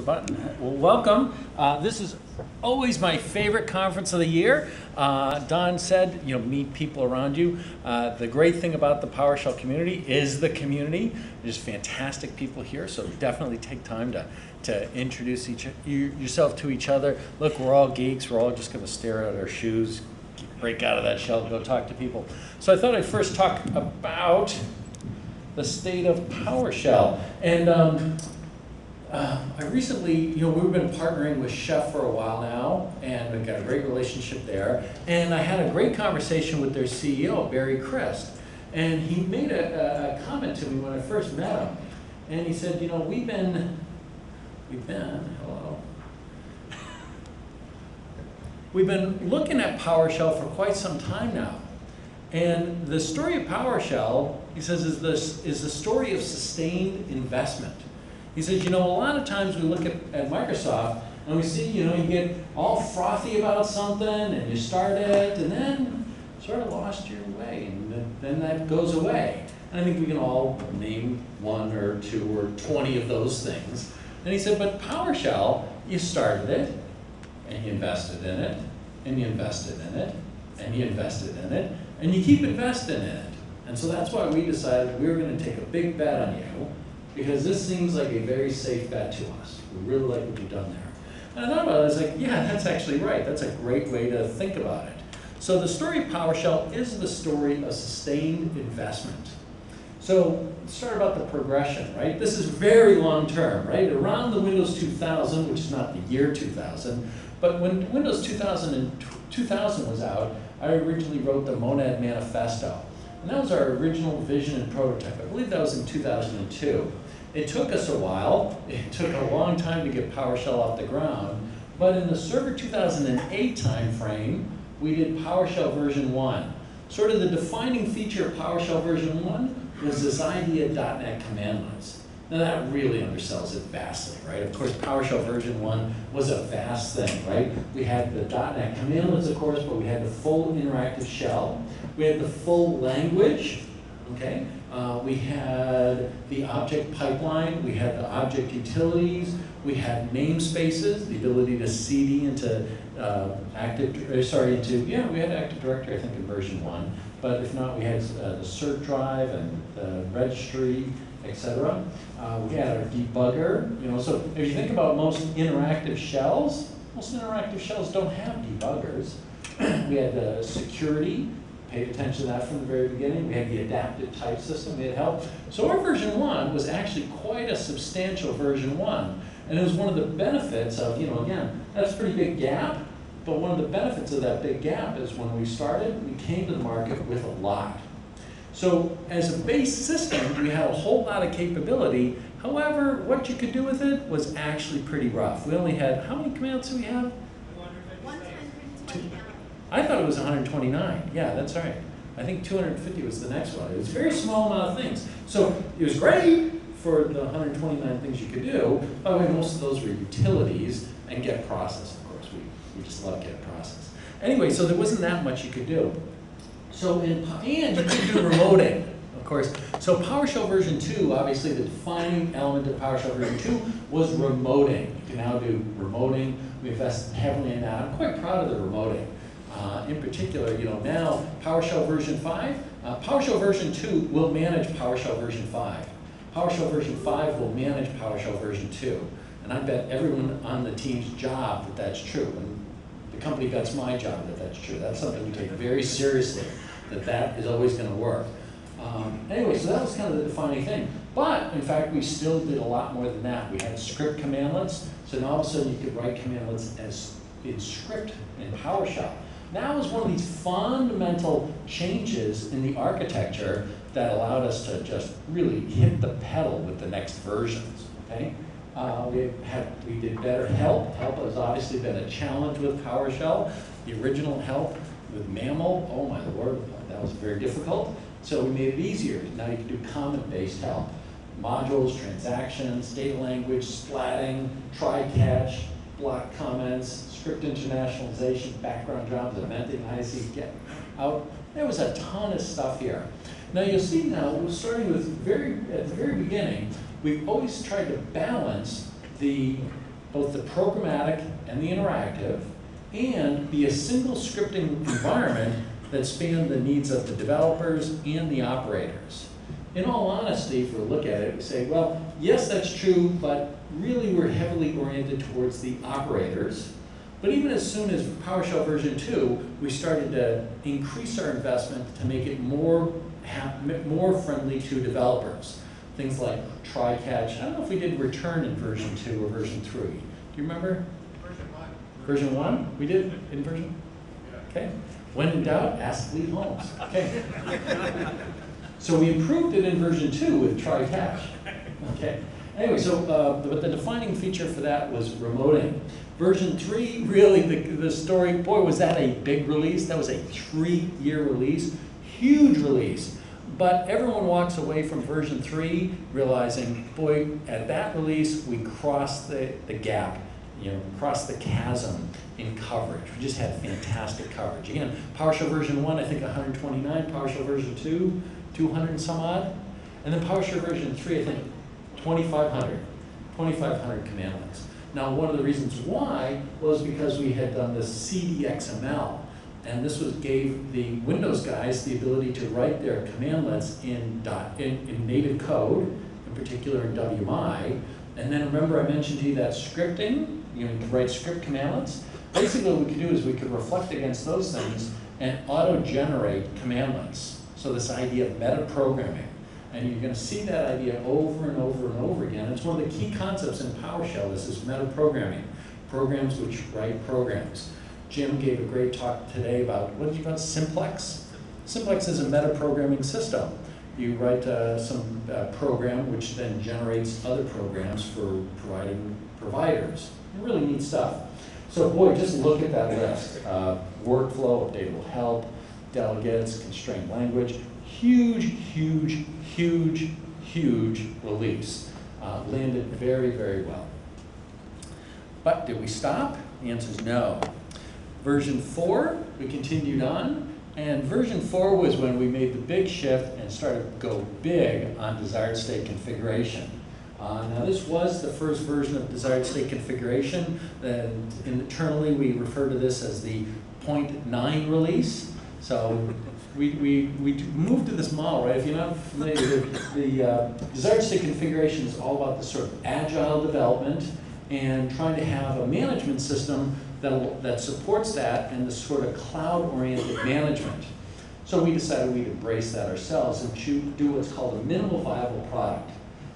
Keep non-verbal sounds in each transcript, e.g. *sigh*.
The button. Well, welcome. Uh, this is always my favorite conference of the year. Uh, Don said, you know, meet people around you. Uh, the great thing about the PowerShell community is the community. There's fantastic people here, so definitely take time to, to introduce each, you, yourself to each other. Look, we're all geeks. We're all just going to stare at our shoes, break out of that shell, go talk to people. So I thought I'd first talk about the state of PowerShell. And um, uh, I recently, you know, we've been partnering with Chef for a while now, and we've got a great relationship there. And I had a great conversation with their CEO, Barry Crist. And he made a, a, a comment to me when I first met him. And he said, you know, we've been, we've been, hello. We've been looking at PowerShell for quite some time now. And the story of PowerShell, he says, is, this, is the story of sustained investment. He says, you know, a lot of times we look at, at Microsoft and we see, you know, you get all frothy about something and you start it and then sort of lost your way and then that goes away. And I think we can all name one or two or 20 of those things. And he said, but PowerShell, you started it and you invested in it and you invested in it and you invested in it and you keep investing in it. And so that's why we decided we were going to take a big bet on you because this seems like a very safe bet to us. We really like what you've done there. And I thought about it, I was like, yeah, that's actually right. That's a great way to think about it. So the story of PowerShell is the story of sustained investment. So let's start about the progression, right? This is very long term, right? Around the Windows 2000, which is not the year 2000, but when Windows 2000, and 2000 was out, I originally wrote the Monad Manifesto. And that was our original vision and prototype. I believe that was in 2002. It took us a while. It took a long time to get PowerShell off the ground. But in the Server 2008 timeframe, we did PowerShell version 1. Sort of the defining feature of PowerShell version 1 was this idea of .NET commandlets. Now that really undersells it vastly, right? Of course, PowerShell version 1 was a vast thing, right? We had the .NET commandlets, of course, but we had the full interactive shell. We had the full language, okay? Uh, we had the object pipeline, we had the object utilities, we had namespaces, the ability to CD into uh, Active, uh, sorry, into, yeah, we had Active Directory, I think, in version one. But if not, we had uh, the cert drive and the registry, etc. Uh, we had our debugger, you know, so if you think about most interactive shells, most interactive shells don't have debuggers. *clears throat* we had the security, paid attention to that from the very beginning. We had the adaptive type system, we had help. So our version one was actually quite a substantial version one. And it was one of the benefits of, you know, again, that's a pretty big gap, but one of the benefits of that big gap is when we started, we came to the market with a lot. So as a base system, we had a whole lot of capability. However, what you could do with it was actually pretty rough. We only had, how many commands do we have? I thought it was 129. Yeah, that's right. I think 250 was the next one. It was a very small amount of things. So it was great for the 129 things you could do. By the way, most of those were utilities and get process, of course. We, we just love get process. Anyway, so there wasn't that much you could do. So in, and you could do remoting, of course. So PowerShell version 2, obviously the defining element of PowerShell version 2 was remoting. You can now do remoting. We invested heavily in that. I'm quite proud of the remoting. Uh, in particular, you know, now PowerShell version 5, uh, PowerShell version 2 will manage PowerShell version 5. PowerShell version 5 will manage PowerShell version 2. And I bet everyone on the team's job that that's true. And the company bets my job that that's true. That's something we take very seriously, that that is always going to work. Um, anyway, so that was kind of the defining thing. But, in fact, we still did a lot more than that. We had script commandlets, so now all of a sudden you could write commandlets as in script in PowerShell. That was one of these fundamental changes in the architecture that allowed us to just really hit the pedal with the next versions. Okay, uh, we had we did better help. Help has obviously been a challenge with PowerShell. The original help with MAML, oh my lord, that was very difficult. So we made it easier. Now you can do comment-based help. Modules, transactions, data language, splatting, try-catch, block comments, script internationalization, background jobs, eventing, IC, get out. There was a ton of stuff here. Now you'll see now, starting with very, at the very beginning, we've always tried to balance the both the programmatic and the interactive, and be a single scripting environment that spanned the needs of the developers and the operators. In all honesty, if we look at it, we say, well, yes, that's true, but really we're heavily oriented towards the operators. But even as soon as PowerShell version 2, we started to increase our investment to make it more, more friendly to developers. Things like try catch. I don't know if we did return in version 2 or version 3. Do you remember? Version 1. Version 1? We did in version? Okay. When in doubt, ask Lee Holmes. Okay. *laughs* so we improved it in version 2 with try catch. Okay. Anyway, so uh, but the defining feature for that was remoting. Version 3, really, the, the story, boy, was that a big release. That was a three-year release, huge release. But everyone walks away from version 3 realizing, boy, at that release, we crossed the, the gap, you know, crossed the chasm in coverage. We just had fantastic coverage. Again, PowerShell version 1, I think 129, PowerShell version 2, 200 and some odd. And then PowerShell version 3, I think 2,500, 2,500 commandlets. Now, one of the reasons why was because we had done the CDXML, and this was gave the Windows guys the ability to write their commandlets in, in, in native code, in particular in WMI. And then remember I mentioned to you that scripting, you know, you write script commandlets. Basically what we could do is we could reflect against those things and auto-generate commandlets. So this idea of meta-programming. And you're going to see that idea over and over and over again. It's one of the key concepts in PowerShell is this meta-programming, programs which write programs. Jim gave a great talk today about, what did you call Simplex? Simplex is a meta-programming system. You write uh, some uh, program which then generates other programs for providing providers. Really neat stuff. So boy, just look at that list. Uh, workflow, updatable help, delegates, constrained language, huge, huge, huge, huge release. Uh, landed very, very well. But did we stop? The answer is no. Version 4, we continued on, and version 4 was when we made the big shift and started to go big on desired state configuration. Uh, now this was the first version of desired state configuration, and internally we refer to this as the 0.9 release. So we, we, we moved to this model, right? If you're not familiar, the, the uh, desired state configuration is all about the sort of agile development and trying to have a management system that, that supports that and the sort of cloud-oriented management. So we decided we'd embrace that ourselves and do what's called a minimal viable product.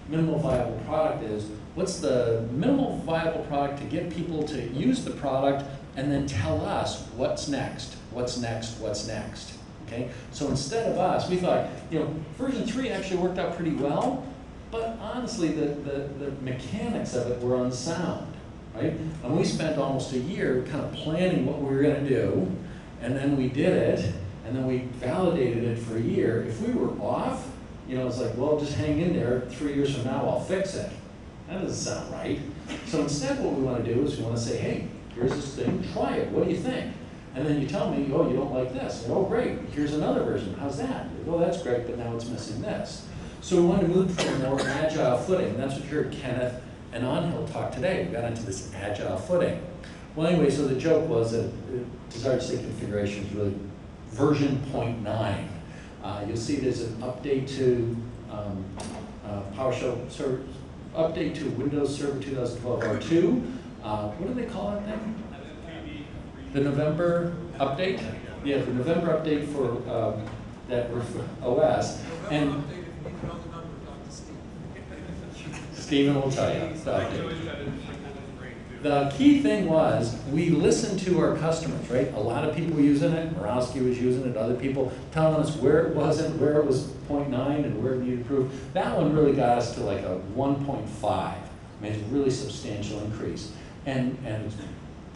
Minimal viable product is, what's the minimal viable product to get people to use the product and then tell us what's next, what's next, what's next. Okay? So instead of us, we thought, you know, version 3 actually worked out pretty well, but honestly, the, the, the mechanics of it were unsound, right? And we spent almost a year kind of planning what we were going to do, and then we did it, and then we validated it for a year. If we were off, you know, it's like, well, just hang in there. Three years from now, I'll fix it. That doesn't sound right. So instead, what we want to do is we want to say, hey, here's this thing, try it. What do you think? And then you tell me, oh, you don't like this. oh, great, here's another version. How's that? Oh, that's great, but now it's missing this. So we want to move to a more agile footing. And that's what you heard Kenneth and Angel talk today. We got into this agile footing. Well, anyway, so the joke was that desired state configuration is really version 0.9. Uh, you'll see there's an update to um, uh, PowerShell server, update to Windows Server 2012 R2. Uh, what do they call it then? The November update? Yeah, the November update for um, that OS. And Stephen will tell you the update. The key thing was we listened to our customers, right? A lot of people using it. Murawski was using it. Other people telling us where it wasn't, where it was 0.9 and where it needed proof. That one really got us to like a 1.5. I mean, it's a really substantial increase. And, and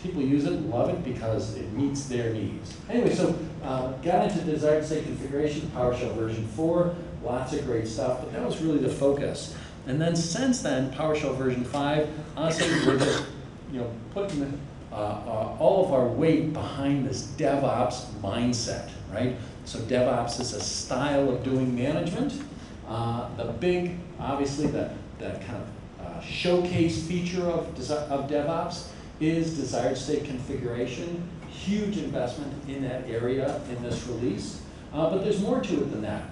people use it, and love it because it meets their needs. Anyway, so uh, got into desired state configuration, PowerShell version 4, lots of great stuff, but that was really the focus. And then since then, PowerShell version 5, honestly, we're just you know, putting uh, uh, all of our weight behind this DevOps mindset, right? So DevOps is a style of doing management. Uh, the big, obviously, the, the kind of uh, showcase feature of, of DevOps is desired state configuration. Huge investment in that area in this release. Uh, but there's more to it than that.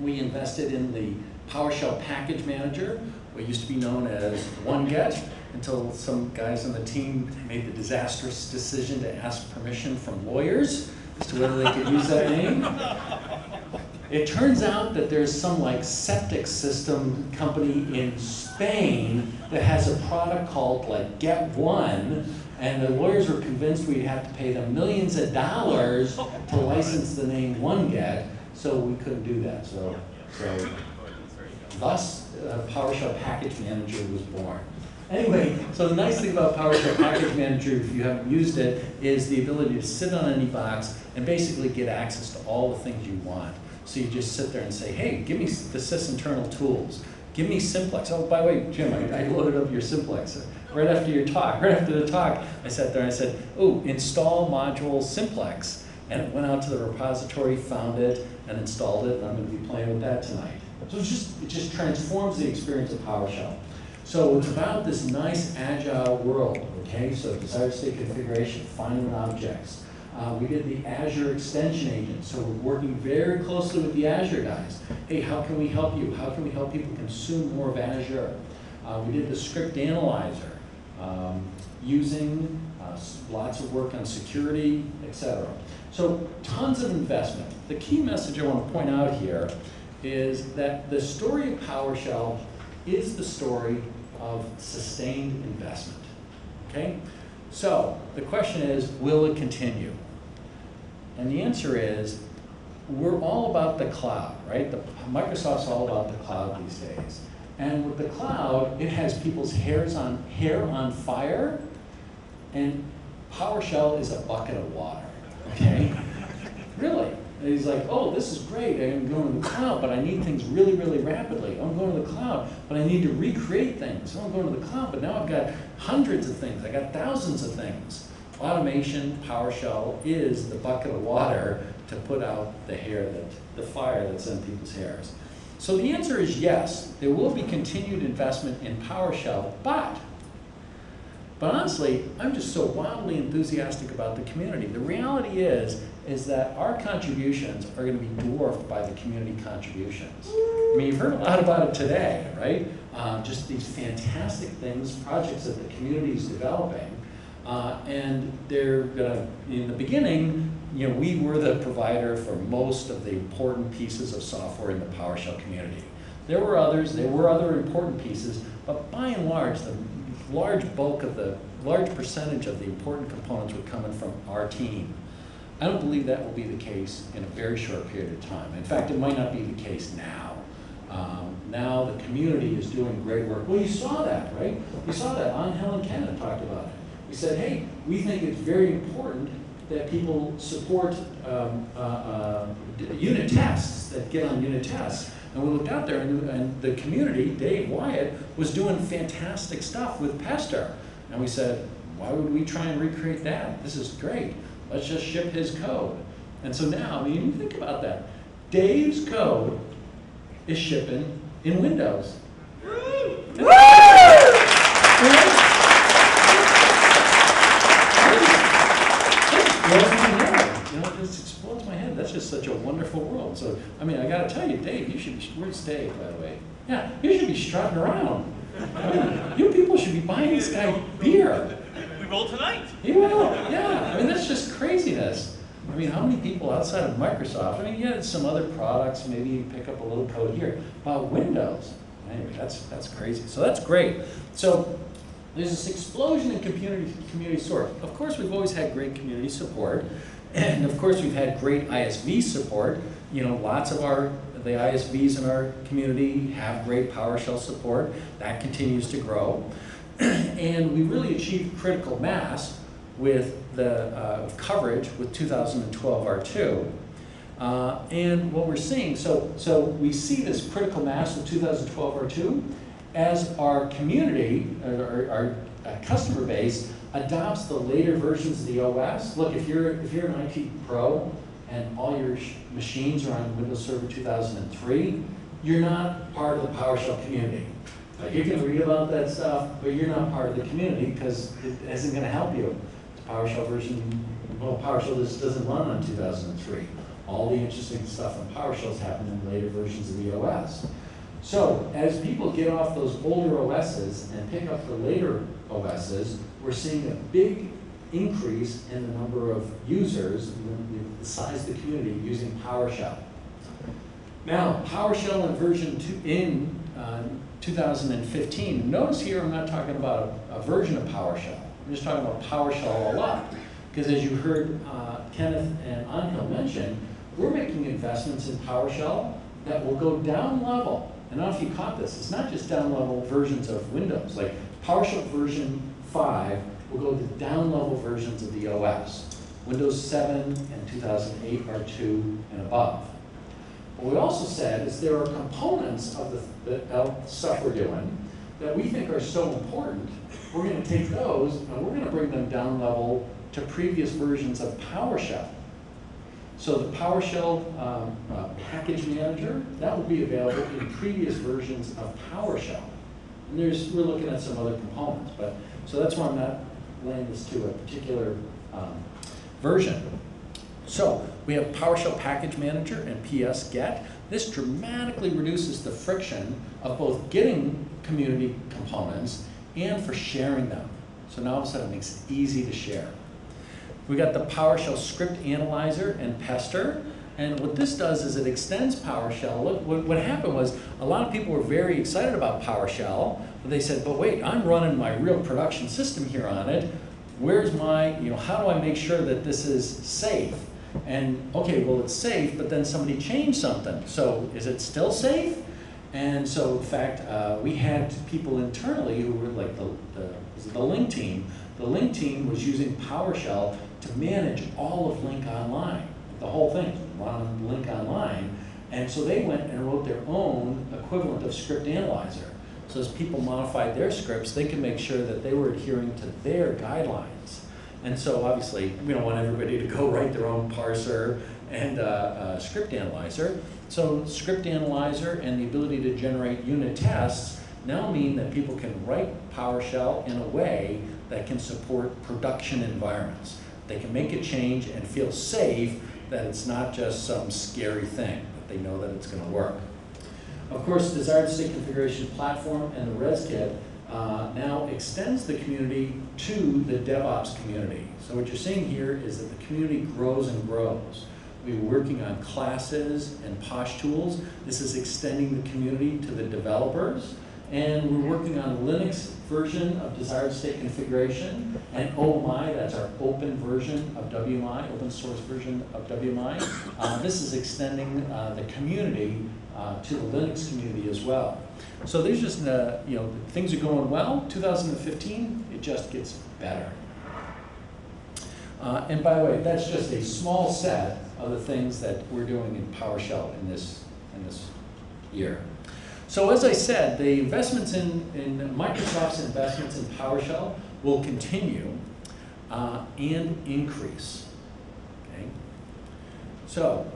We invested in the PowerShell Package Manager, what used to be known as OneGet, until some guys on the team made the disastrous decision to ask permission from lawyers as to whether they could use that name. It turns out that there's some like septic system company in Spain that has a product called like Get One, and the lawyers were convinced we'd have to pay them millions of dollars to license the name One Get, so we couldn't do that. So, so thus, uh, PowerShell Package Manager was born. Anyway, so the nice thing about PowerShell Package Manager, if you haven't used it, is the ability to sit on any box and basically get access to all the things you want. So you just sit there and say, hey, give me the sysinternal tools. Give me Simplex. Oh, by the way, Jim, I, I loaded up your Simplex. Right after your talk, *laughs* right after the talk, I sat there and I said, oh, install module Simplex. And it went out to the repository, found it, and installed it, and I'm going to be playing with that tonight. So it's just, it just transforms the experience of PowerShell. So it's about this nice agile world, okay? So desired state configuration, finding objects. Uh, we did the Azure Extension Agent, so we're working very closely with the Azure guys. Hey, how can we help you? How can we help people consume more of Azure? Uh, we did the Script Analyzer, um, using uh, lots of work on security, etc. So tons of investment. The key message I want to point out here is that the story of PowerShell is the story of sustained investment. Okay? So the question is, will it continue? And the answer is, we're all about the cloud, right? The, Microsoft's all about the cloud these days. And with the cloud, it has people's hairs on, hair on fire, and PowerShell is a bucket of water, okay? *laughs* really. And he's like, oh, this is great. I'm going to the cloud, but I need things really, really rapidly. I'm going to the cloud, but I need to recreate things. Oh, I'm going to the cloud, but now I've got hundreds of things. I got thousands of things. Automation, PowerShell is the bucket of water to put out the hair that, the fire that's in people's hairs. So the answer is yes, there will be continued investment in PowerShell, but but honestly, I'm just so wildly enthusiastic about the community. The reality is, is that our contributions are going to be dwarfed by the community contributions. I mean, you've heard a lot about it today, right? Uh, just these fantastic things, projects that the community is developing. Uh, and they're gonna, in the beginning, you know, we were the provider for most of the important pieces of software in the PowerShell community. There were others, there were other important pieces, but by and large, the large bulk of the, large percentage of the important components were coming from our team. I don't believe that will be the case in a very short period of time. In fact, it might not be the case now. Um, now the community is doing great work. Well, you saw that, right? You saw that. On Helen Kenneth talked about it. We said, hey, we think it's very important that people support um, uh, uh, unit tests, that get on unit tests. And we looked out there, and, and the community, Dave Wyatt, was doing fantastic stuff with Pester. And we said, why would we try and recreate that? This is great. Let's just ship his code. And so now, I mean, you think about that. Dave's code is shipping in Windows. Woo! blows my head. You know, it just explodes my head. That's just such a wonderful world. So, I mean, I got to tell you, Dave, you should be, where's Dave, by the way? Yeah, you should be strutting around. I mean, you people should be buying this guy beer. We roll tonight. He will, yeah. I mean, that's just craziness. I mean, how many people outside of Microsoft? I mean, yeah, some other products, maybe you pick up a little code here. But Windows, anyway, that's that's crazy. So that's great. So there's this explosion in community community support. Of course, we've always had great community support, and of course, we've had great ISV support. You know, lots of our the ISVs in our community have great PowerShell support. That continues to grow, *clears throat* and we really achieved critical mass with the uh, coverage with 2012 R2. Uh, and what we're seeing, so, so we see this critical mass of 2012 R2 as our community, our, our uh, customer base, adopts the later versions of the OS. Look, if you're, if you're an IT pro and all your machines are on Windows Server 2003, you're not part of the PowerShell community. You can read about that stuff, but you're not part of the community because it isn't gonna help you. PowerShell version, well, PowerShell just doesn't run on two thousand and three. All the interesting stuff in PowerShell's happened in later versions of the OS. So as people get off those older OSs and pick up the later OSs, we're seeing a big increase in the number of users, the- the size of the community using PowerShell. Now, PowerShell in version two, in uh, 2015, notice here I'm not talking about a, a version of PowerShell. I'm just talking about PowerShell a lot. Because as you heard uh, Kenneth and Angel mention, we're making investments in PowerShell that will go down level. And I don't know if you caught this, it's not just down level versions of Windows. Like PowerShell version 5 will go to down level versions of the OS. Windows 7 and 2008 are 2 and above. What we also said is there are components of the, the stuff we're doing that we think are so important, we're gonna take those and we're gonna bring them down level to previous versions of PowerShell. So the PowerShell um, uh, package manager, that will be available in previous versions of PowerShell. And there's, we're looking at some other components, but, so that's why I'm not laying this to a particular um, version. So we have PowerShell Package Manager and PS Get. This dramatically reduces the friction of both getting community components and for sharing them. So now all of a sudden it makes it easy to share. We got the PowerShell Script Analyzer and Pester. And what this does is it extends PowerShell. What, what happened was a lot of people were very excited about PowerShell, they said, but wait, I'm running my real production system here on it. Where's my, you know, how do I make sure that this is safe? And okay, well, it's safe, but then somebody changed something. So is it still safe? And so, in fact, uh, we had people internally who were like the, the, the Lync team. The Lync team was using PowerShell to manage all of Lync Online, the whole thing, run Lync Online. And so they went and wrote their own equivalent of Script Analyzer. So as people modified their scripts, they could make sure that they were adhering to their guidelines. And so obviously, we don't want everybody to go *laughs* write their own parser and uh, uh, script analyzer. So script analyzer and the ability to generate unit tests now mean that people can write PowerShell in a way that can support production environments. They can make a change and feel safe that it's not just some scary thing, that they know that it's going to work. Of course, desired state configuration platform and the ResKit uh, now extends the community to the DevOps community. So what you're seeing here is that the community grows and grows. We're working on classes and Posh tools. This is extending the community to the developers. And we're working on Linux version of desired state configuration and OMI, that's our open version of WMI, open source version of WMI. Uh, this is extending uh, the community uh, to the Linux community as well. So there's just, uh, you know, things are going well. 2015, it just gets better. Uh, and by the way, that's just a small set of the things that we're doing in PowerShell in this, in this year. So as I said, the investments in, in Microsoft's investments in PowerShell will continue uh, and increase. Okay? So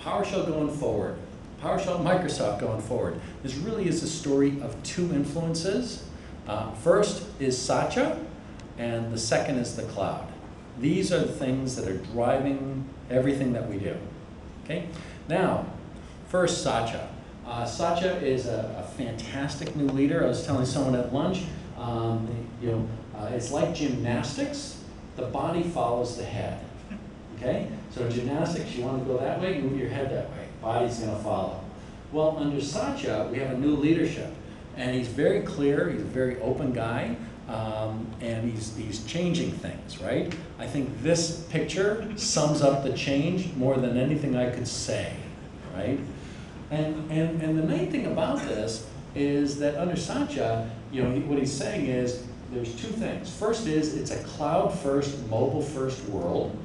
PowerShell going forward, PowerShell Microsoft going forward. This really is a story of two influences. Uh, first is Satya, and the second is the cloud. These are the things that are driving everything that we do. Okay? Now, first Satya. Uh, Satya is a, a, fantastic new leader. I was telling someone at lunch, um, you know, uh, it's like gymnastics. The body follows the head. Okay? So gymnastics, you want to go that way, move your head that way. Body's going to follow. Well, under Satya, we have a new leadership. And he's very clear, he's a very open guy, um, and he's, he's changing things, right? I think this picture sums up the change more than anything I could say, right? And, and, and the main thing about this is that under Satya, you know, he, what he's saying is there's two things. First is it's a cloud-first, mobile-first world.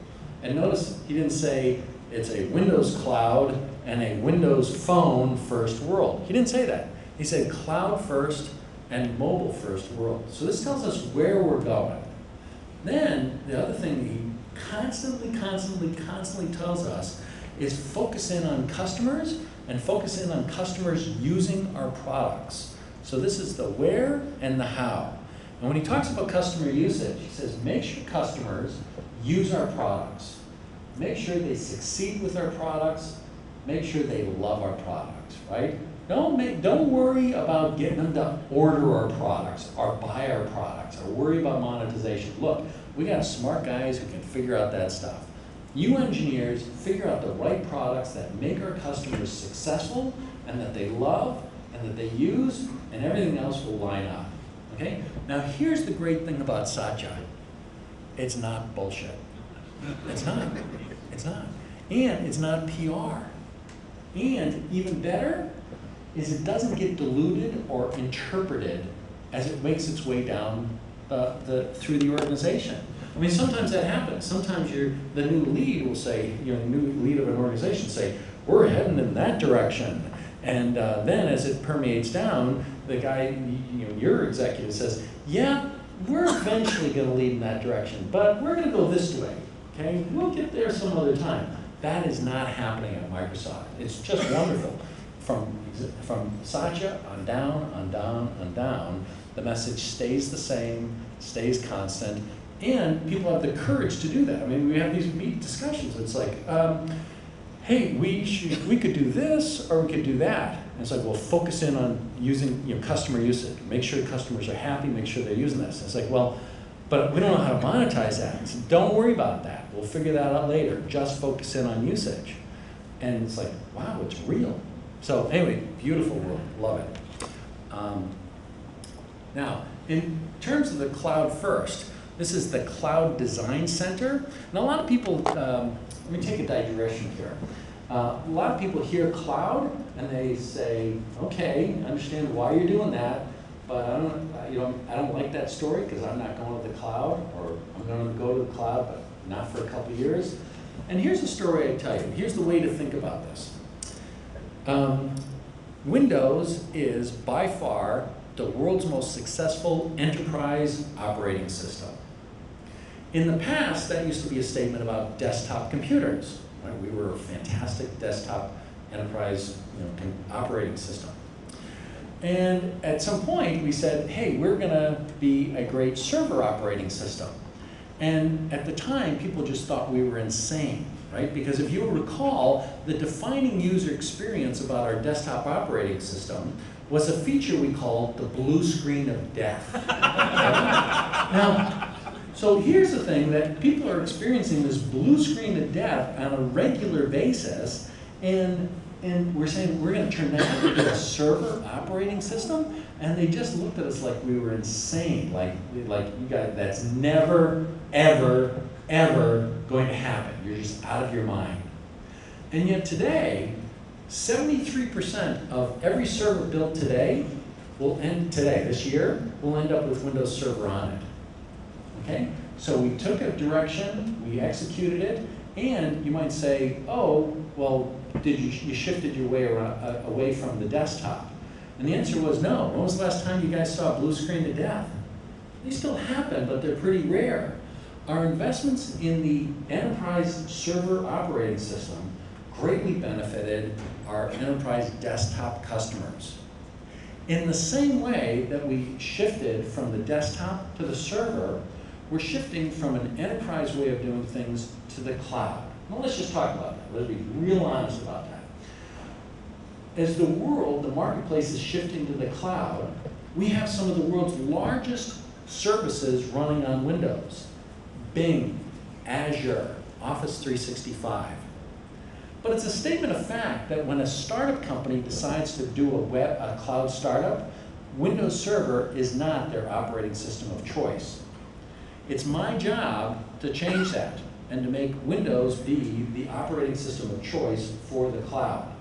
And notice he didn't say it's a Windows cloud and a Windows phone first world. He didn't say that. He said cloud first and mobile first world. So this tells us where we're going. Then the other thing he constantly, constantly, constantly tells us is focus in on customers and focus in on customers using our products. So this is the where and the how. And when he talks about customer usage, he says, make sure customers use our products. Make sure they succeed with our products. Make sure they love our products, right? Don't, make, don't worry about getting them to order our products or buy our products or worry about monetization. Look, we got smart guys who can figure out that stuff. You engineers figure out the right products that make our customers successful and that they love and that they use, and everything else will line up. Okay? Now here's the great thing about Satya. It's not bullshit. It's not. It's not. And it's not PR. And even better is it doesn't get diluted or interpreted as it makes its way down the, the, through the organization. I mean, sometimes that happens. Sometimes you're, the new lead will say, you know, new lead of an organization say, we're heading in that direction. And uh, then as it permeates down, the guy, you know, your executive says, yeah, we're eventually going to lead in that direction, but we're going to go this way. Okay, we'll get there some other time. That is not happening at Microsoft. It's just wonderful. From, from Satya on down, on down, on down, the message stays the same, stays constant, and people have the courage to do that. I mean, we have these meet discussions. It's like, um, hey, we should, we could do this or we could do that. And it's like, well, focus in on using you know, customer usage. Make sure customers are happy, make sure they're using this. And it's like, well, but we don't know how to monetize that. So don't worry about that. We'll figure that out later. Just focus in on usage. And it's like, wow, it's real. So anyway, beautiful world, love it. Um, now, in terms of the cloud first, this is the Cloud Design Center. And a lot of people, um, let me take a digression here. Uh, a lot of people hear cloud and they say, okay, I understand why you're doing that, but I don't, you know, I don't like that story because I'm not going to the cloud, or I'm going to go to the cloud, but not for a couple years. And here's the story I tell you. Here's the way to think about this. Um, Windows is by far the world's most successful enterprise operating system. In the past, that used to be a statement about desktop computers. Right? We were a fantastic desktop enterprise you know, operating system. And at some point, we said, hey, we're going to be a great server operating system. And at the time, people just thought we were insane, right? Because if you recall, the defining user experience about our desktop operating system was a feature we called the blue screen of death. now, so here's the thing that people are experiencing this blue screen of death on a regular basis, and and we're saying we're going to turn that into a server operating system, and they just looked at us like we were insane, like like you guys, that's never, ever, ever going to happen. You're just out of your mind. And yet today, 73% of every server built today will end today, this year, will end up with Windows Server on it. Okay? So we took a direction, we executed it, and you might say, oh, well, did you, you shifted your way around, uh, away from the desktop? And the answer was no. When was the last time you guys saw a blue screen to death? They still happen, but they're pretty rare. Our investments in the enterprise server operating system greatly benefited our enterprise desktop customers. In the same way that we shifted from the desktop to the server, we're shifting from an enterprise way of doing things to the cloud. Well, let's just talk about that. Let's be real honest about that. As the world, the marketplace is shifting to the cloud, we have some of the world's largest services running on Windows. Bing, Azure, Office 365. But it's a statement of fact that when a startup company decides to do a, web, a cloud startup, Windows Server is not their operating system of choice. It's my job to change that and to make Windows be the operating system of choice for the cloud.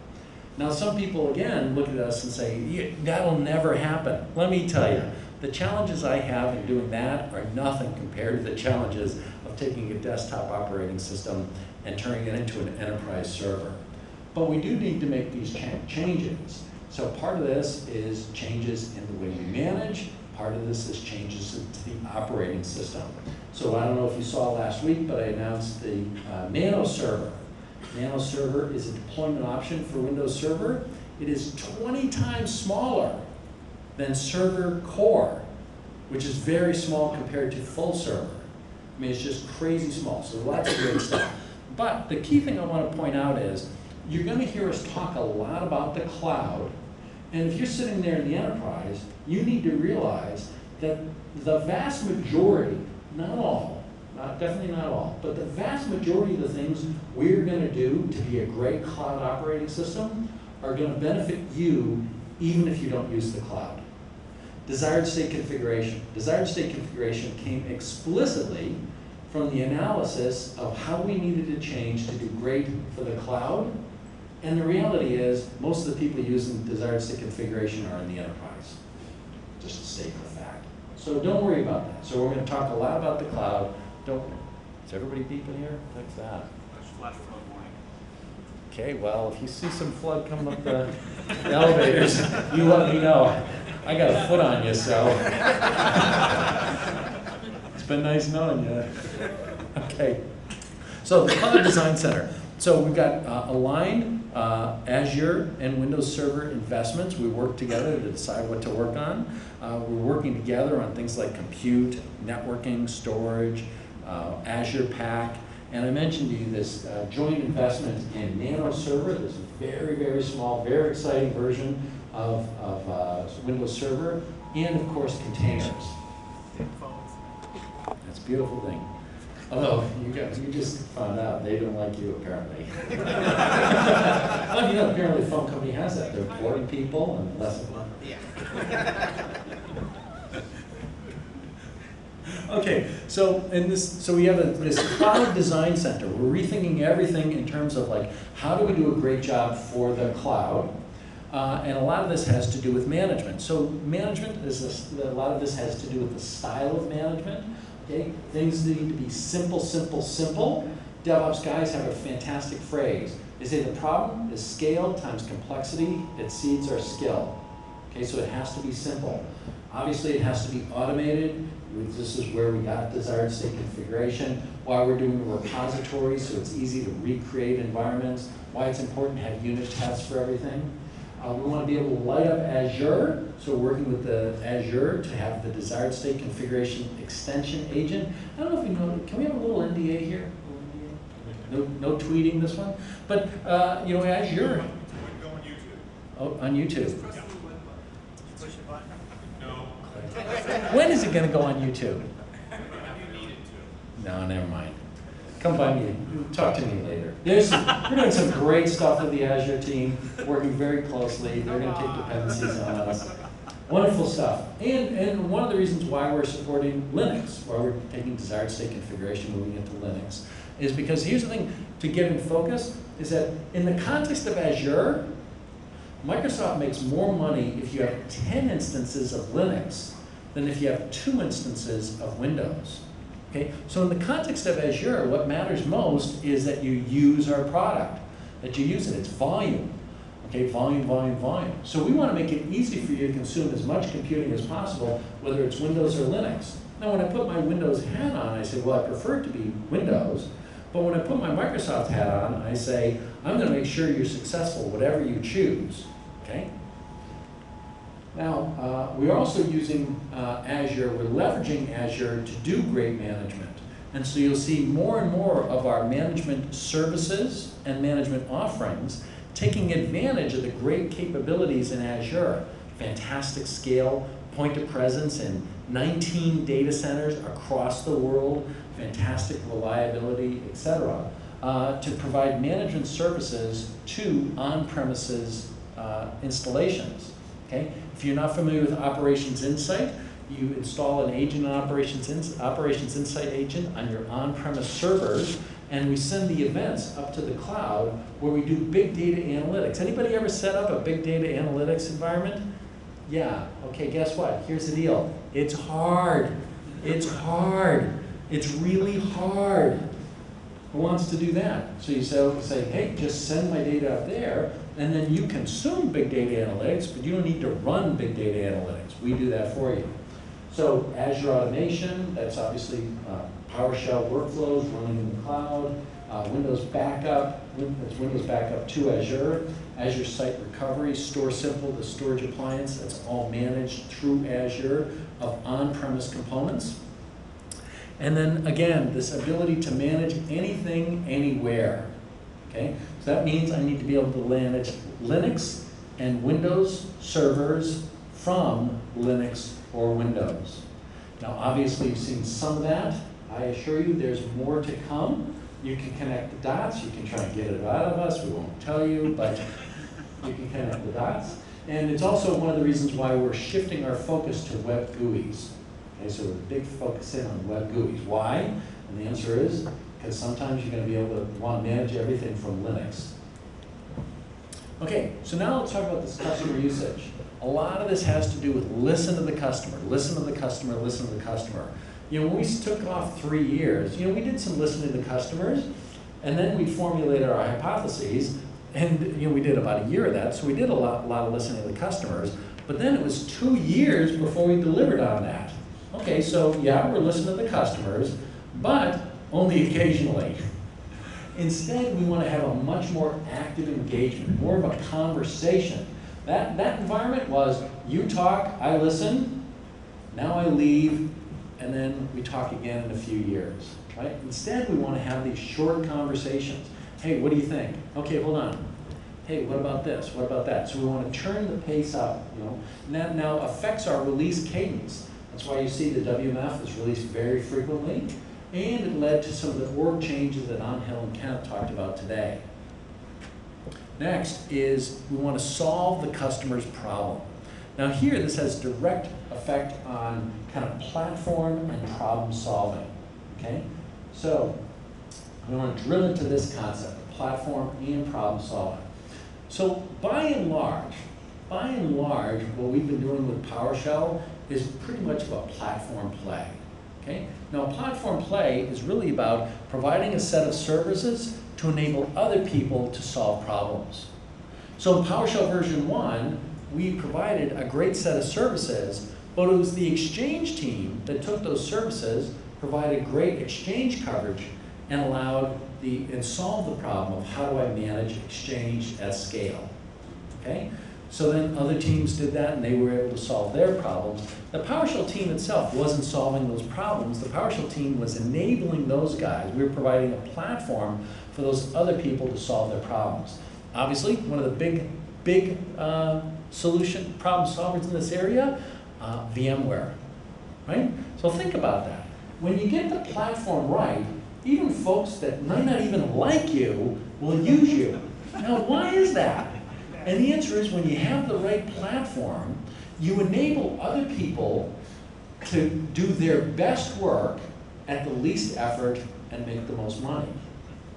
Now, some people, again, look at us and say, that'll never happen. Let me tell you, the challenges I have in doing that are nothing compared to the challenges of taking a desktop operating system and turning it into an enterprise server. But we do need to make these cha changes. So part of this is changes in the way we manage, part of this is changes to the operating system. So I don't know if you saw last week, but I announced the uh, Nano Server. Nano Server is a deployment option for Windows Server. It is 20 times smaller than server core, which is very small compared to full server. I mean, it's just crazy small, so lots of great stuff. But the key thing I want to point out is, you're going to hear us talk a lot about the cloud, and if you're sitting there in the enterprise, you need to realize that the vast majority, not all, not, definitely not all, but the vast majority of the things we're going to do to be a great cloud operating system are going to benefit you even if you don't use the cloud. Desired state configuration. Desired state configuration came explicitly from the analysis of how we needed to change to do great for the cloud. And the reality is, most of the people using desired state configuration are in the enterprise. Just to state the fact. So don't worry about that. So we're going to talk a lot about the cloud. Don't. Is everybody beeping here? What's that? Flash flood warning. Okay, well, if you see some flood coming up the the elevators, you let me know. I got a foot on you, so. It's been nice knowing you. Okay. So the Cloud Design Center. So we've got uh, aligned uh, Azure and Windows Server investments. We work together to decide what to work on. Uh, We're working together on things like compute, networking, storage, uh, Azure Pack, and I mentioned to you this uh, joint investment in Nano Server, this very, very small, very exciting version of, of uh, Windows Server, and of course containers. That's a beautiful thing. Although, you you just found out, they don't like you apparently. *laughs* Well, you know, apparently the phone company has that, they're boarding people and less of *laughs* them. *laughs* Okay, so in this, so we have a, this cloud design center. We're rethinking everything in terms of like, how do we do a great job for the cloud? Uh, and a lot of this has to do with management. So management is this, a lot of this has to do with the style of management. Okay, things need to be simple, simple, simple. DevOps guys have a fantastic phrase. They say the problem is scale times complexity exceeds our skill. Okay, so it has to be simple. Obviously, it has to be automated. This is where we got desired state configuration, why we're doing a repository so it's easy to recreate environments, why it's important to have unit tests for everything. Uh, we want to be able to light up Azure, so we're working with the Azure to have the desired state configuration extension agent. I don't know if we know, can we have a little NDA here? No, no tweeting this one? But, uh, you know, Azure, go on YouTube. oh, on YouTube. Press the red button. Push a button? No. When is it gonna go on YouTube? You need it to. No, never mind. Come by me, talk to me later. There's, we're doing some great stuff with the Azure team, working very closely. They're gonna take dependencies on us. Wonderful stuff. And, and one of the reasons why we're supporting Linux, why we're taking desired state configuration, moving into Linux, is because here's the thing, to get in focus, is that in the context of Azure, Microsoft makes more money if you have 10 instances of Linux than if you have two instances of Windows. Okay? So in the context of Azure, what matters most is that you use our product, that you use it, it's volume. Okay, volume, volume, volume. So we want to make it easy for you to consume as much computing as possible, whether it's Windows or Linux. Now when I put my Windows hat on, I say, well, I prefer it to be Windows. But when I put my Microsoft hat on, I say, I'm going to make sure you're successful, whatever you choose. Okay? Now, uh, we're also using uh, Azure, we're leveraging Azure to do great management. And so you'll see more and more of our management services and management offerings taking advantage of the great capabilities in Azure. Fantastic scale, point of presence in 19 data centers across the world, fantastic reliability, et cetera, uh, to provide management services to on-premises uh, installations. Okay? If you're not familiar with Operations Insight, you install an agent on Operations, Operations Insight agent on your on-premise servers, and we send the events up to the cloud where we do big data analytics. Anybody ever set up a big data analytics environment? Yeah, okay, guess what? Here's the deal. It's hard. It's hard. It's really hard. Who wants to do that? So you say, hey, just send my data up there, and then you consume big data analytics, but you don't need to run big data analytics. We do that for you. So Azure Automation, that's obviously uh, PowerShell workflows running in the cloud. Uh, Windows Backup, that's Windows Backup to Azure. Azure Site Recovery, StorSimple, the storage appliance, that's all managed through Azure of on-premise components. And then again, this ability to manage anything, anywhere. Okay, so that means I need to be able to manage Linux and Windows servers from Linux or Windows. Now, obviously, you've seen some of that. I assure you, there's more to come. You can connect the dots. You can try and get it out of us. We won't tell you, but you can connect the dots. And it's also one of the reasons why we're shifting our focus to web GUIs. Okay, so we're big focus in on web GUIs. Why? And the answer is because sometimes you're going to be able to want to manage everything from Linux. Okay, so now let's talk about this customer usage. A lot of this has to do with listen to the customer, listen to the customer, listen to the customer. You know, when we took off three years, you know, we did some listening to the customers, and then we formulated our hypotheses, and you know, we did about a year of that, so we did a lot, a lot of listening to the customers. But then it was two years before we delivered on that. Okay, so yeah, we're listening to the customers, but only occasionally. Instead, we want to have a much more active engagement, more of a conversation. That, that environment was you talk, I listen, now I leave, and then we talk again in a few years. Right? Instead, we want to have these short conversations. Hey, what do you think? Okay, hold on. Hey, what about this? What about that? So we want to turn the pace up, you know. And that now affects our release cadence. That's why you see the WMF is released very frequently, and it led to some of the org changes that Angel and Kenneth talked about today. Next is we want to solve the customer's problem. Now here, this has direct effect on kind of platform and problem solving, okay? So we want to drill into this concept, platform and problem solving. So by and large, by and large, what we've been doing with PowerShell is pretty much about platform play. Okay? Now, platform play is really about providing a set of services to enable other people to solve problems. So in PowerShell version 1, we provided a great set of services, but it was the Exchange team that took those services, provided great Exchange coverage, and allowed the, and solved the problem of how do I manage Exchange at scale. Okay? So then other teams did that and they were able to solve their problems. The PowerShell team itself wasn't solving those problems. The PowerShell team was enabling those guys. We were providing a platform for those other people to solve their problems. Obviously, one of the big, big uh, solution problem solvers in this area, uh, VMware, right? So think about that. When you get the platform right, even folks that might not even like you will use you. Now, why is that? And the answer is when you have the right platform, you enable other people to do their best work at the least effort and make the most money.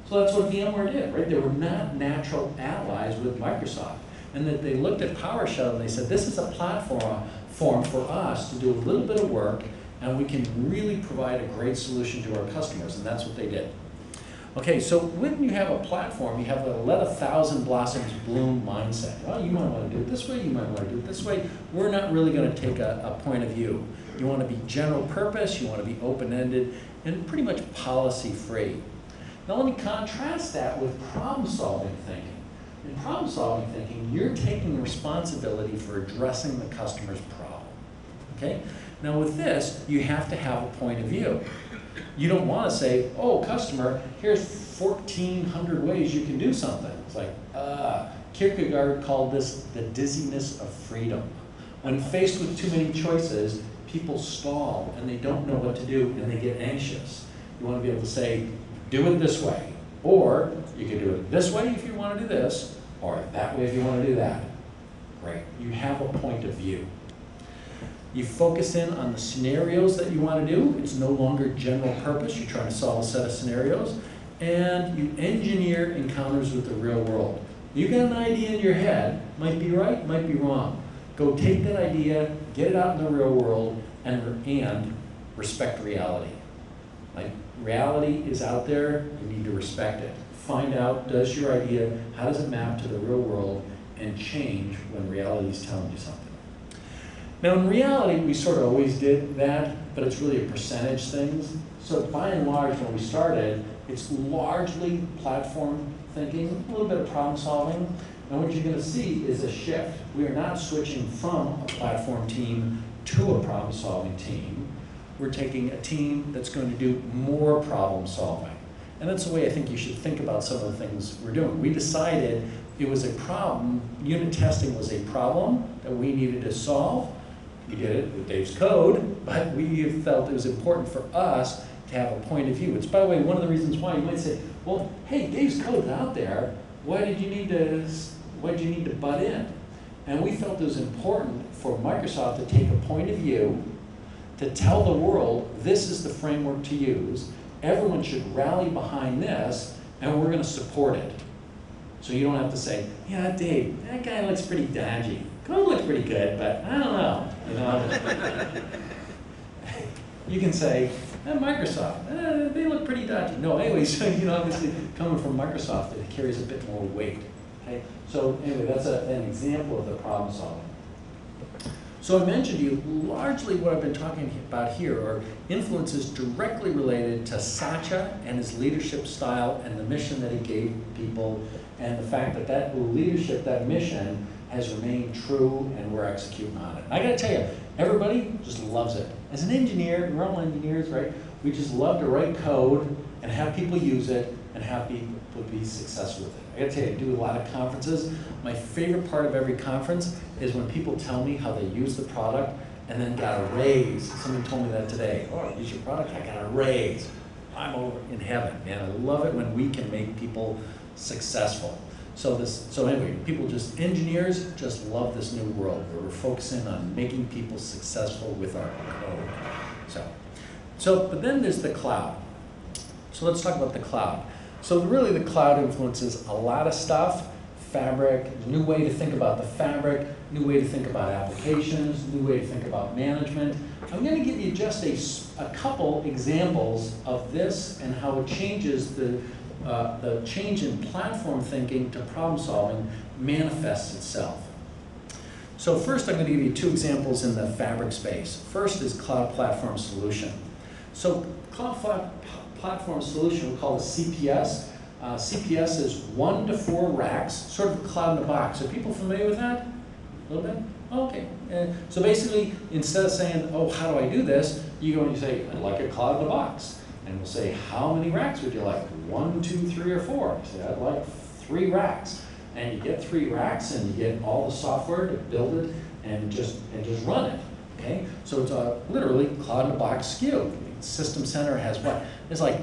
So that's what VMware did, right? They were not natural allies with Microsoft. And that they looked at PowerShell and they said, this is a platform form for us to do a little bit of work and we can really provide a great solution to our customers. And that's what they did. Okay, so when you have a platform, you have a let a thousand blossoms bloom mindset. Well, you might want to do it this way, you might want to do it this way. We're not really going to take a, a point of view. You want to be general purpose, you want to be open-ended, and pretty much policy-free. Now let me contrast that with problem-solving thinking. In problem-solving thinking, you're taking responsibility for addressing the customer's problem. Okay? Now with this, you have to have a point of view. You don't want to say, oh, customer, here's 1,400 ways you can do something. It's like, uh, Kierkegaard called this the dizziness of freedom. When faced with too many choices, people stall and they don't know what to do and they get anxious. You want to be able to say, do it this way. Or you can do it this way if you want to do this, or that way if you want to do that. Great. You have a point of view. You focus in on the scenarios that you want to do. It's no longer general purpose. You're trying to solve a set of scenarios. And you engineer encounters with the real world. You got an idea in your head, might be right, might be wrong. Go take that idea, get it out in the real world, and, and respect reality. Like reality is out there, you need to respect it. Find out, does your idea, how does it map to the real world, and change when reality is telling you something. Now, in reality, we sort of always did that, but it's really a percentage things. So by and large, when we started, it's largely platform thinking, a little bit of problem solving. And what you're gonna see is a shift. We are not switching from a platform team to a problem solving team. We're taking a team that's going to do more problem solving. And that's the way I think you should think about some of the things we're doing. We decided it was a problem, unit testing was a problem that we needed to solve. We did it with Dave's code, but we felt it was important for us to have a point of view. It's, by the way, one of the reasons why you might say, well, hey, Dave's code's out there. Why did you need to, why did you need to butt in? And we felt it was important for Microsoft to take a point of view, to tell the world, this is the framework to use. Everyone should rally behind this, and we're gonna support it. So you don't have to say, yeah, Dave, that guy looks pretty dodgy. Code looks pretty good, but I don't know. You know? *laughs* you can say, eh, Microsoft, eh, they look pretty dodgy. No, anyway, *laughs* so you know, obviously coming from Microsoft, it carries a bit more weight. Okay, so anyway, that's a, an example of the problem solving. So I mentioned to you largely what I've been talking about here are influences directly related to Satya and his leadership style and the mission that he gave people and the fact that that leadership, that mission has remained true and we're executing on it. I gotta tell you, everybody just loves it. As an engineer, we're all engineers, right? We just love to write code and have people use it and have people be successful with it. I gotta tell you, I do a lot of conferences. My favorite part of every conference is when people tell me how they use the product and then got a raise. Somebody told me that today. Oh, I use your product, I got a raise. I'm over in heaven, man. I love it when we can make people successful. So this, so anyway, people just, engineers just love this new world where we're focusing on making people successful with our code. So, so, but then there's the cloud. So let's talk about the cloud. So really the cloud influences a lot of stuff. Fabric, new way to think about the fabric, new way to think about applications, new way to think about management. I'm gonna give you just a, a couple examples of this and how it changes the, uh, the change in platform thinking to problem solving manifests itself. So first I'm going to give you two examples in the fabric space. First is cloud platform solution. So cloud platform solution we call it CPS. Uh, CPS is one to four racks, sort of cloud in a box. Are people familiar with that? A little bit? Okay. Uh, so basically, instead of saying, oh, how do I do this? You go and you say, I'd like a cloud in a box. And we'll say, how many racks would you like? One, two, three, or four? Say, I'd like three racks. And you get three racks and you get all the software to build it and just, and just run it. Okay? So it's a literally cloud in a box SKU. System Center has what? It's like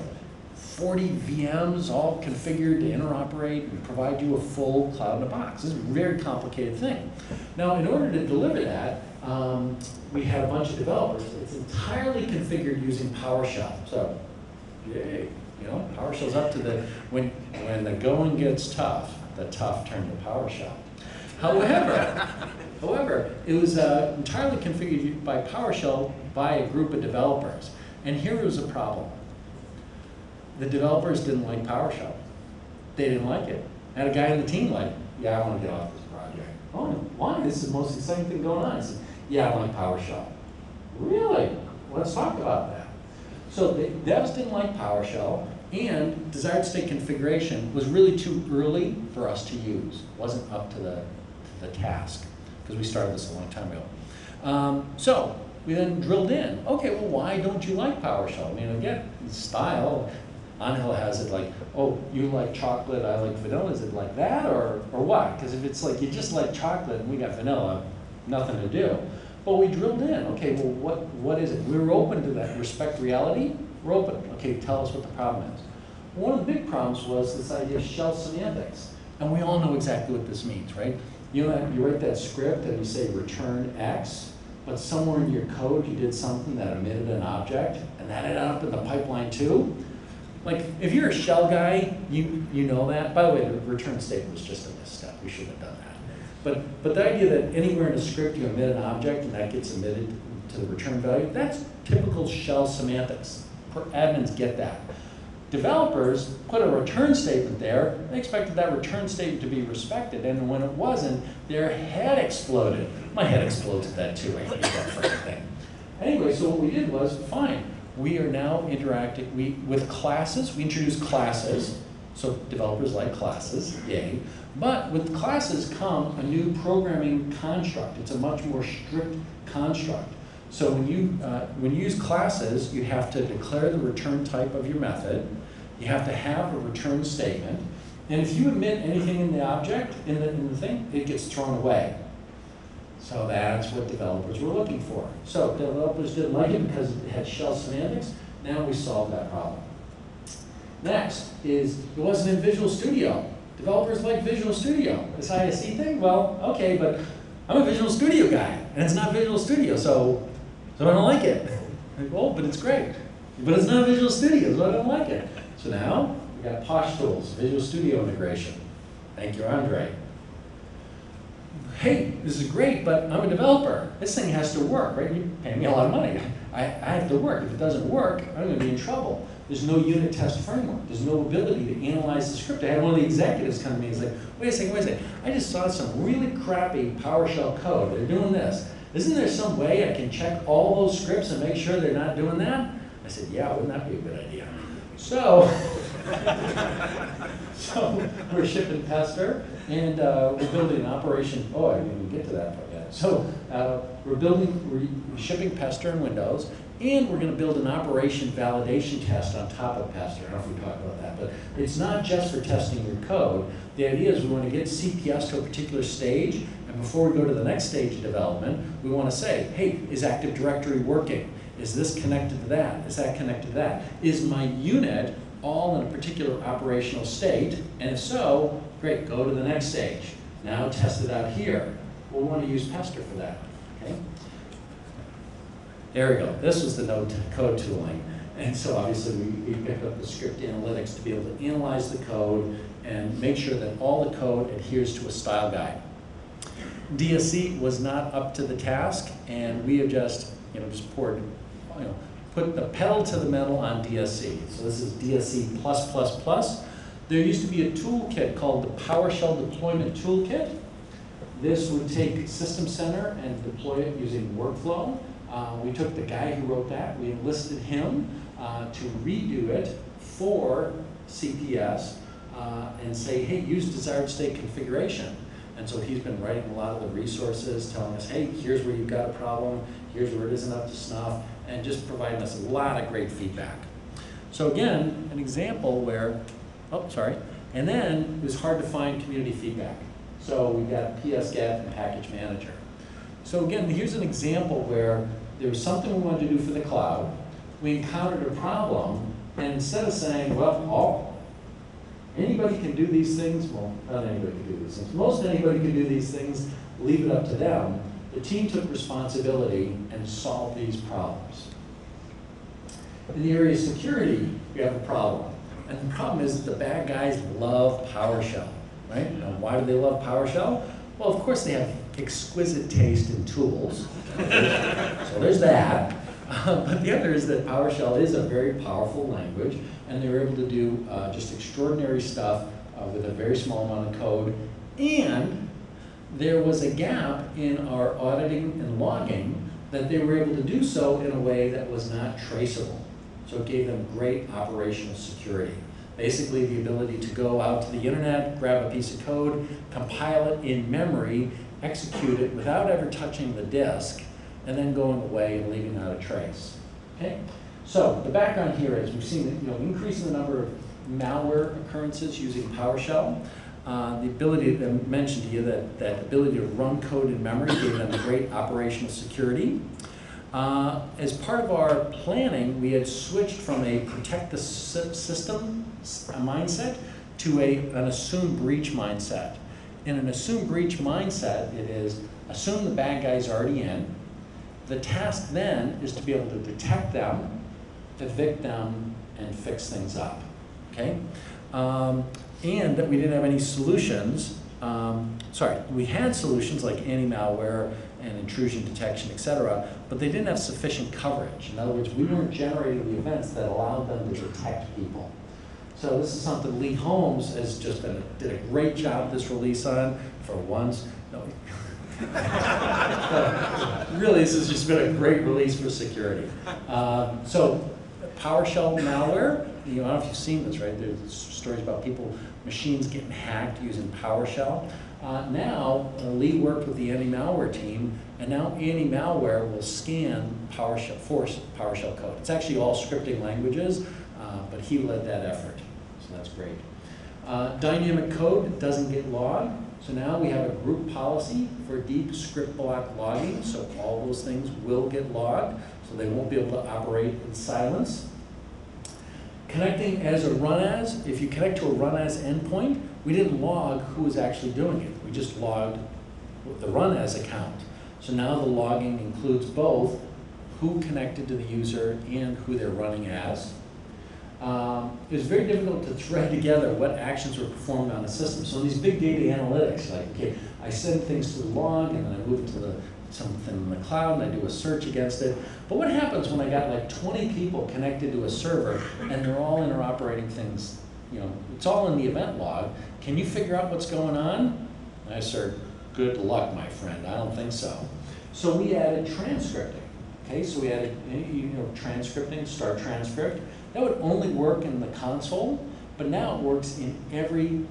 40 VMs all configured to interoperate and provide you a full cloud in a box. It's a very complicated thing. Now, in order to deliver that, um, we had a bunch of developers. It's entirely configured using PowerShell. So, yay, you know, PowerShell's up to the, when, when the going gets tough, the tough turn to PowerShell. However, *laughs* however, it was uh, entirely configured by PowerShell by a group of developers. And here was a problem. The developers didn't like PowerShell. They didn't like it. I had a guy on the team like, yeah, I want to get off this project. Oh, why? This is the most exciting thing going on. I said, yeah, I like PowerShell. Really? Let's talk about that. So the devs didn't like PowerShell, and desired state configuration was really too early for us to use. It wasn't up to the, to the task, because we started this a long time ago. Um, so we then drilled in. Okay, well, why don't you like PowerShell? I mean, again, style. Angel has it like, oh, you like chocolate, I like vanilla. Is it like that, or or what? Because if it's like you just like chocolate and we got vanilla, nothing to do. But we drilled in. Okay, well, what what is it? We were open to that. Respect reality. We're open. Okay, tell us what the problem is. One of the big problems was this idea of shell semantics, and we all know exactly what this means, right? You know, you write that script and you say return X, but somewhere in your code you did something that emitted an object, and that ended up in the pipeline too. Like, if you're a shell guy, you, you know that. By the way, the return statement was just a misstep. We shouldn't have done that. But, but the idea that anywhere in a script you omit an object and that gets omitted to the return value, that's typical shell semantics. Admins get that. Developers put a return statement there, they expected that return statement to be respected, and when it wasn't, their head exploded. My head exploded at that too, I hate that freaking thing. Anyway, so what we did was, fine, we are now interacting, we, with classes, we introduced classes, so developers like classes, yay. But with classes come a new programming construct. It's a much more strict construct. So when you, uh, when you use classes, you have to declare the return type of your method. You have to have a return statement. And if you omit anything in the object, in the, in the thing, it gets thrown away. So that's what developers were looking for. So developers didn't like it because it had shell semantics. Now we solved that problem. Next is, it wasn't in Visual Studio. Developers like Visual Studio. This ISE thing, well, okay, but I'm a Visual Studio guy, and it's not Visual Studio, so, so I don't like it. *laughs* Like, well, but it's great. But it's not Visual Studio, so I don't like it. So now, we got Posh Tools, Visual Studio integration. Thank you, Andre. Hey, this is great, but I'm a developer. This thing has to work, right? You pay me a lot of money. *laughs* I, I have to work. If it doesn't work, I'm gonna be in trouble. There's no unit test framework. There's no ability to analyze the script. I had one of the executives come to me and say, wait a second, wait a second. I just saw some really crappy PowerShell code. They're doing this. Isn't there some way I can check all those scripts and make sure they're not doing that? I said, yeah, wouldn't that be a good idea? So, *laughs* so we're shipping Pester and uh, we're building an operation. Oh, I didn't get to that part yet. So uh, we're building, we're shipping Pester and Windows and we're going to build an operation validation test on top of Pester. I don't know if we talked about that, but it's not just for testing your code. The idea is we want to get CPS to a particular stage, and before we go to the next stage of development, we want to say, hey, is Active Directory working? Is this connected to that? Is that connected to that? Is my unit all in a particular operational state? And if so, great, go to the next stage. Now test it out here. We'll want to use Pester for that. Okay? There we go. This was the node code tooling. And so obviously we, we picked up the script analytics to be able to analyze the code and make sure that all the code adheres to a style guide. DSC was not up to the task and we have just, you know, just poured, you know, put the pedal to the metal on DSC. So this is DSC plus plus plus. There used to be a toolkit called the PowerShell Deployment Toolkit. This would take System Center and deploy it using workflow. Uh, we took the guy who wrote that, we enlisted him uh, to redo it for CPS uh, and say, hey, use desired state configuration. And so he's been writing a lot of the resources, telling us, hey, here's where you've got a problem, here's where it isn't up to snuff, and just providing us a lot of great feedback. So again, an example where, oh, sorry, and then it was hard to find community feedback. So we got PSGet and Package Manager. So again, here's an example where there was something we wanted to do for the cloud. We encountered a problem, and instead of saying, well, all, anybody can do these things, well, not anybody can do these things, most anybody can do these things, leave it up to them, the team took responsibility and solved these problems. In the area of security, we have a problem. And the problem is that the bad guys love PowerShell, right? And why do they love PowerShell? Well, of course, they have exquisite taste in tools. *laughs* so there's that. Uh, but the other is that PowerShell is a very powerful language, and they were able to do uh, just extraordinary stuff uh, with a very small amount of code. And there was a gap in our auditing and logging that they were able to do so in a way that was not traceable. So it gave them great operational security. Basically, the ability to go out to the internet, grab a piece of code, compile it in memory, execute it without ever touching the disk, and then going away and leaving out a trace. Okay? So the background here is we've seen you know increase in the number of malware occurrences using PowerShell. Uh, the ability to mention to you that that ability to run code in memory gave them great operational security. Uh, as part of our planning, we had switched from a protect the system mindset to a, an assume breach mindset. In an assume breach mindset, it is assume the bad guy's already in. The task then is to be able to detect them, evict them, and fix things up. Okay? Um, and that we didn't have any solutions. Um, sorry, we had solutions like anti-malware and intrusion detection, et cetera, but they didn't have sufficient coverage. In other words, we weren't generating the events that allowed them to detect people. So this is something Lee Holmes has just done, did a great job this release on for once. No. *laughs* Really, this has just been a great release for security. Um, So PowerShell malware, you know, I don't know if you've seen this, right? There's stories about people, machines getting hacked using PowerShell. Uh, now, uh, Lee worked with the anti-malware team, and now anti-malware will scan PowerShell, force PowerShell code. It's actually all scripting languages, uh, but he led that effort, so that's great. Uh, dynamic code doesn't get logged, so now we have a group policy for deep script block logging, so all those things will get logged, so they won't be able to operate in silence. Connecting as a run as, if you connect to a run as endpoint, we didn't log who was actually doing it. We just logged the run as account. So now the logging includes both who connected to the user and who they're running as. Um, it was very difficult to thread together what actions were performed on the system. So these big data analytics, like, okay, I send things to the log and then I move it to the something in the cloud and I do a search against it. But what happens when I got like 20 people connected to a server and they're all interoperating things? You know, it's all in the event log. Can you figure out what's going on? I said, good luck, my friend. I don't think so. So we added transcripting. Okay, so we added you know transcripting, start transcript. That would only work in the console, but now it works in every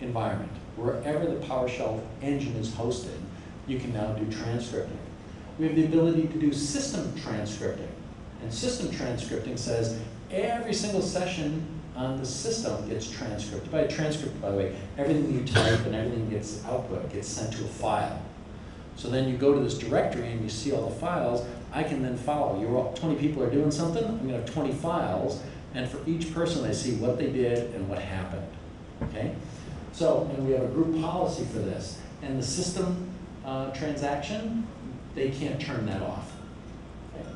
environment. Wherever the PowerShell engine is hosted, you can now do transcripting. We have the ability to do system transcripting. And system transcripting says every single session on the system gets transcribed. By transcript, by the way, everything you type and everything gets output gets sent to a file. So then you go to this directory and you see all the files. I can then follow. You're all, 20 people are doing something. I'm going to have 20 files, and for each person, I see what they did and what happened. Okay. So, and we have a group policy for this. And the system uh, transaction, they can't turn that off. Okay.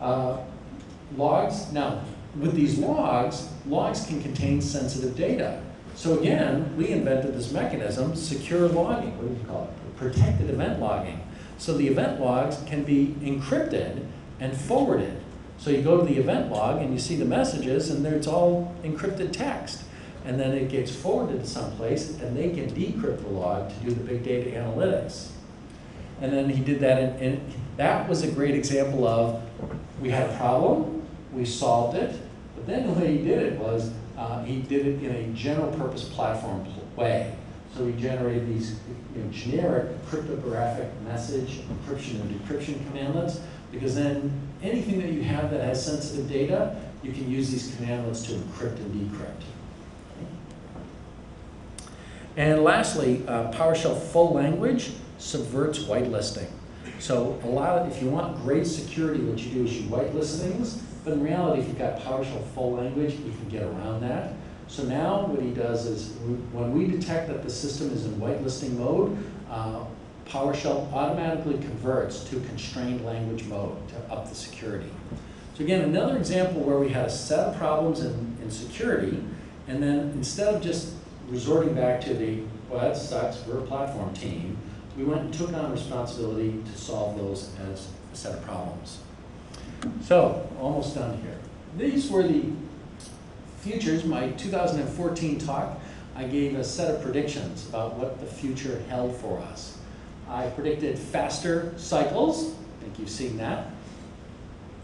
Uh, logs. Now, with these logs, logs can contain sensitive data. So again, we invented this mechanism, secure logging. What do you call it? Protected event logging. So the event logs can be encrypted and forwarded. So you go to the event log and you see the messages and it's all encrypted text. And then it gets forwarded to someplace and they can decrypt the log to do the big data analytics. And then he did that and, and that was a great example of we had a problem, we solved it, but then the way he did it was uh, he did it in a general purpose platform way. So he generated these you know, generic cryptographic message encryption and decryption commandlets because then anything that you have that has sensitive data, you can use these commandlets to encrypt and decrypt. And lastly, uh, PowerShell full language subverts whitelisting. So a lot of, if you want great security, what you do is you whitelist things, but in reality, if you've got PowerShell full language, you can get around that. So now what he does is when we detect that the system is in whitelisting mode, uh, PowerShell automatically converts to constrained language mode to up the security. So again, another example where we had a set of problems in, in security, and then instead of just resorting back to the, well, that sucks, we're a platform team, we went and took on responsibility to solve those as a set of problems. So, almost done here. These were the futures, my 2014 talk. I gave a set of predictions about what the future held for us. I predicted faster cycles. I think you've seen that.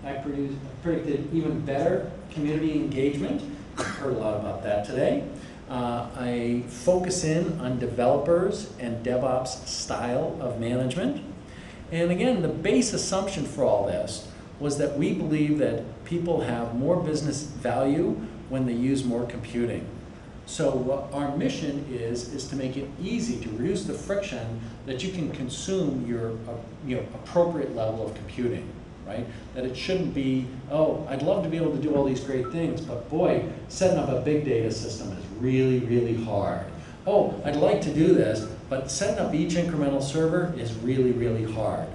I predicted even better community engagement. You've heard a lot about that today. Uh, I focus in on developers and DevOps style of management. And again, the base assumption for all this was that we believe that people have more business value when they use more computing. So what our mission is, is to make it easy to reduce the friction that you can consume your uh, you know, appropriate level of computing, right? That it shouldn't be, oh, I'd love to be able to do all these great things, but boy, setting up a big data system is really, really hard. Oh, I'd like to do this, but setting up each incremental server is really, really hard.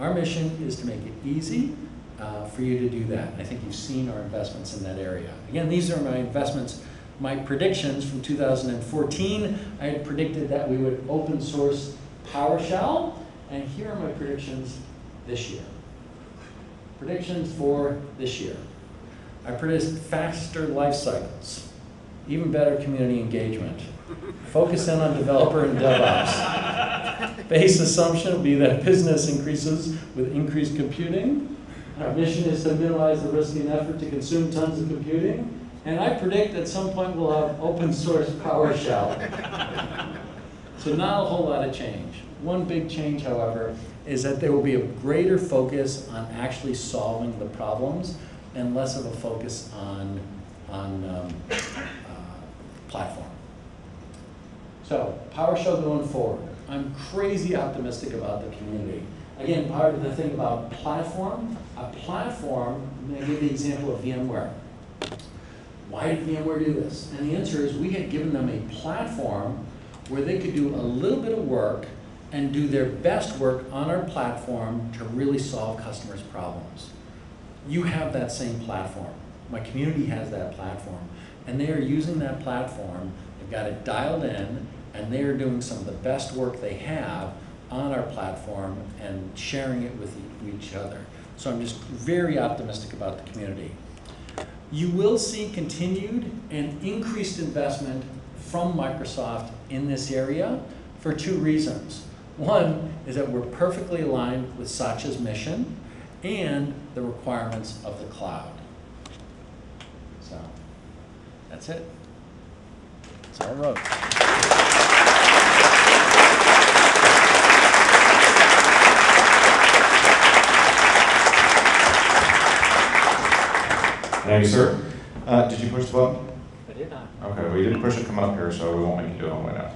Our mission is to make it easy uh, for you to do that. I think you've seen our investments in that area. Again, these are my investments, my predictions from 2014. I had predicted that we would open source PowerShell, and here are my predictions this year. Predictions for this year. I predict faster life cycles, even better community engagement. Focus in on developer and DevOps. Base assumption will be that business increases with increased computing. Our mission is to minimize the risk and effort to consume tons of computing. And I predict at some point we'll have open source PowerShell. So not a whole lot of change. One big change, however, is that there will be a greater focus on actually solving the problems and less of a focus on, on um, uh, platform. So PowerShell going forward, I'm crazy optimistic about the community. Again, part of the thing about platform, a platform, I'm gonna give the example of VMware. Why did VMware do this? And the answer is we had given them a platform where they could do a little bit of work and do their best work on our platform to really solve customers' problems. You have that same platform. My community has that platform. And they are using that platform, they've got it dialed in, and they are doing some of the best work they have on our platform and sharing it with each other. So I'm just very optimistic about the community. You will see continued and increased investment from Microsoft in this area for two reasons. One is that we're perfectly aligned with Satya's mission and the requirements of the cloud. So, that's it. That's all I Thank you, sir. Uh, Did you push the button? I did not. Okay, well, you didn't push it coming up here, so we won't make you do it on the way down.